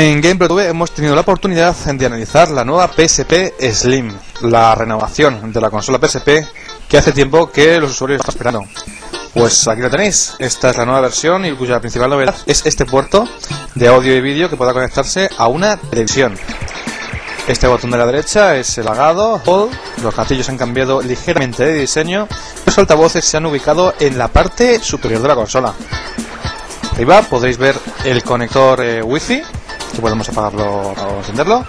En GamePro hemos tenido la oportunidad de analizar la nueva PSP Slim, la renovación de la consola PSP que hace tiempo que los usuarios están esperando. Pues aquí lo tenéis, esta es la nueva versión y cuya principal novedad es este puerto de audio y vídeo que pueda conectarse a una televisión. Este botón de la derecha es el agado, hold, los gatillos han cambiado ligeramente de diseño, los altavoces se han ubicado en la parte superior de la consola. Arriba podéis ver el conector eh, Wi-Fi que podemos apagarlo o encenderlo.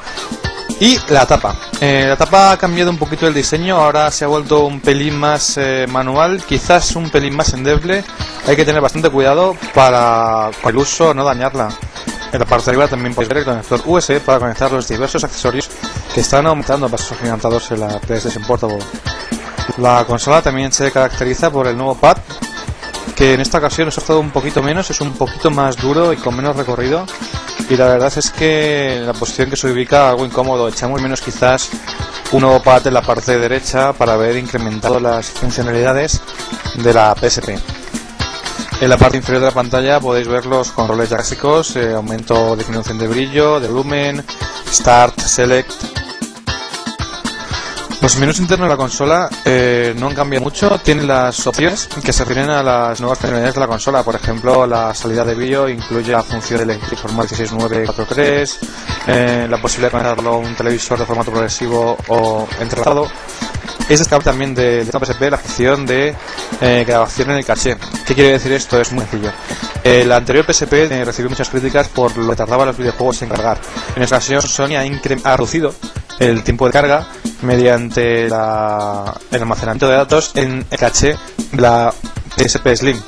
Y la tapa. Eh, la tapa ha cambiado un poquito el diseño, ahora se ha vuelto un pelín más eh, manual, quizás un pelín más endeble. Hay que tener bastante cuidado para, el uso, no dañarla. En la parte de arriba también podéis ver el conector USB para conectar los diversos accesorios que están aumentando pasos agigantados en la PlayStation Portable. La consola también se caracteriza por el nuevo pad, que en esta ocasión ha estado un poquito menos, es un poquito más duro y con menos recorrido y la verdad es que en la posición que se ubica algo incómodo. Echamos menos quizás un nuevo pad en la parte derecha para haber incrementado las funcionalidades de la PSP. En la parte inferior de la pantalla podéis ver los controles básicos, eh, aumento de definición de brillo, de volumen, Start, Select, los menús internos de la consola eh, no han cambiado mucho. Tienen las opciones que se refieren a las nuevas funcionalidades de la consola. Por ejemplo, la salida de vídeo incluye la función de formato 16943, eh, la posibilidad de conectarlo a un televisor de formato progresivo o entrelazado. Es destacable también de, de PSP la función de eh, grabación en el caché. ¿Qué quiere decir esto? Es muy sencillo. El anterior PSP eh, recibió muchas críticas por lo que tardaba los videojuegos en cargar. En esta ocasión, Sony ha, ha reducido el tiempo de carga mediante el almacenamiento de datos en el caché la PSP Slim.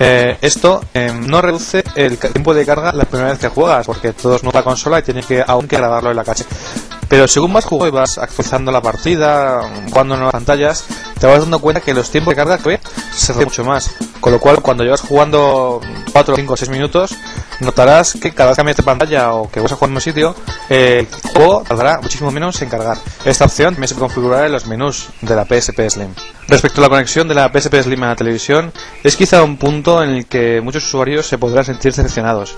Eh, esto em, no reduce el tiempo de carga la primera vez que juegas, porque todo es nueva consola y tienes que aún que grabarlo en la caché. Pero según vas jugando y vas actualizando la partida, jugando en nuevas pantallas, te vas dando cuenta que los tiempos de carga se reducen mucho más. Con lo cual, cuando llevas jugando 4, 5, 6 minutos, notarás que cada vez que cambias de pantalla o que vas a jugar en un sitio, el juego tardará muchísimo menos en cargar. Esta opción también se configurará en los menús de la PSP Slim. Respecto a la conexión de la PSP Slim a la televisión, es quizá un punto en el que muchos usuarios se podrán sentir decepcionados.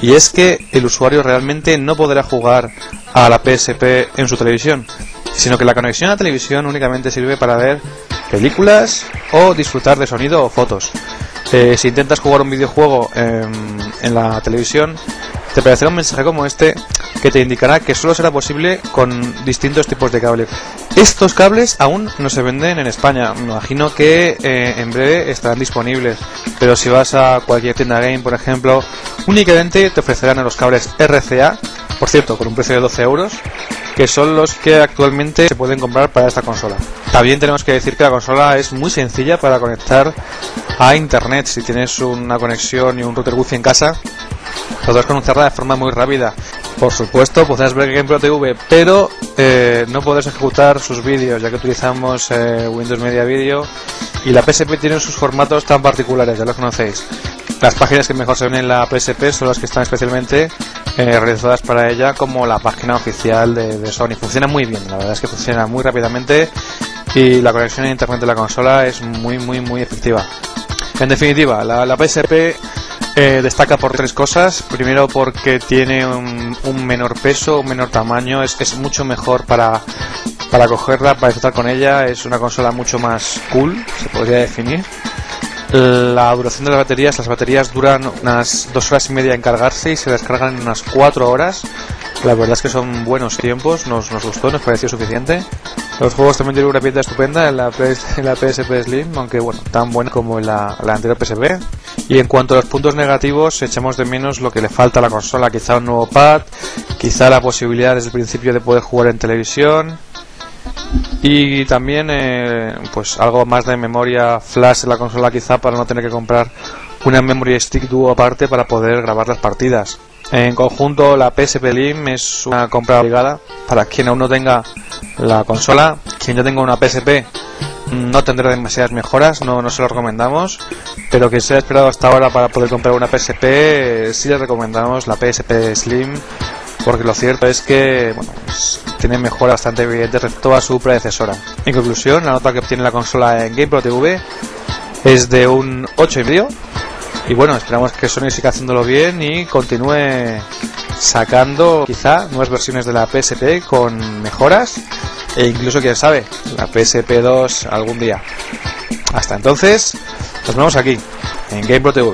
Y es que el usuario realmente no podrá jugar a la PSP en su televisión, sino que la conexión a la televisión únicamente sirve para ver películas o disfrutar de sonido o fotos. Eh, si intentas jugar un videojuego en, la televisión, te aparecerá un mensaje como este que te indicará que solo será posible con distintos tipos de cable. Estos cables aún no se venden en España, me imagino que eh, en breve estarán disponibles, pero si vas a cualquier tienda game, por ejemplo, únicamente te ofrecerán los cables RCA, por cierto, con un precio de 12 euros, que son los que actualmente se pueden comprar para esta consola. También tenemos que decir que la consola es muy sencilla para conectar a internet. Si tienes una conexión y un router wifi en casa, podrás conectarla de forma muy rápida. Por supuesto, podrás ver GamePro TV, pero eh, no podrás ejecutar sus vídeos, ya que utilizamos eh, Windows Media Video y la PSP tiene sus formatos tan particulares, ya los conocéis. Las páginas que mejor se ven en la PSP son las que están especialmente eh, realizadas para ella como la página oficial de, Sony. Funciona muy bien, la verdad es que funciona muy rápidamente y la conexión a internet de la consola es muy muy muy efectiva. En definitiva, la, PSP eh, destaca por tres cosas. Primero porque tiene un, menor peso, un menor tamaño, es, es mucho mejor para, para cogerla, para disfrutar con ella. Es una consola mucho más cool, se podría definir. La duración de las baterías, las baterías duran unas dos horas y media en cargarse y se descargan en unas cuatro horas. La verdad es que son buenos tiempos, nos, nos gustó, nos pareció suficiente. Los juegos también tienen una pinta estupenda en la, en la PSP Slim, aunque bueno, tan buena como en la, la, anterior PSP. Y en cuanto a los puntos negativos, echamos de menos lo que le falta a la consola, quizá un nuevo pad, quizá la posibilidad desde el principio de poder jugar en televisión, y también eh, pues algo más de memoria flash en la consola quizá para no tener que comprar una memory stick duo aparte para poder grabar las partidas. En conjunto la PSP Slim es una compra obligada para quien aún no tenga la consola, quien ya tenga una PSP no tendrá demasiadas mejoras, no, no se lo recomendamos, pero que se ha esperado hasta ahora para poder comprar una PSP, sí le recomendamos la PSP Slim porque lo cierto es que pues, tiene mejora bastante evidente respecto a su predecesora. En conclusión, la nota que obtiene la consola en GamePro TV es de un 8,5 y bueno, esperamos que Sony siga haciéndolo bien y continúe sacando quizá nuevas versiones de la PSP con mejoras e incluso, quién sabe, la PSP 2 algún día. Hasta entonces, nos vemos aquí, en GamePro TV.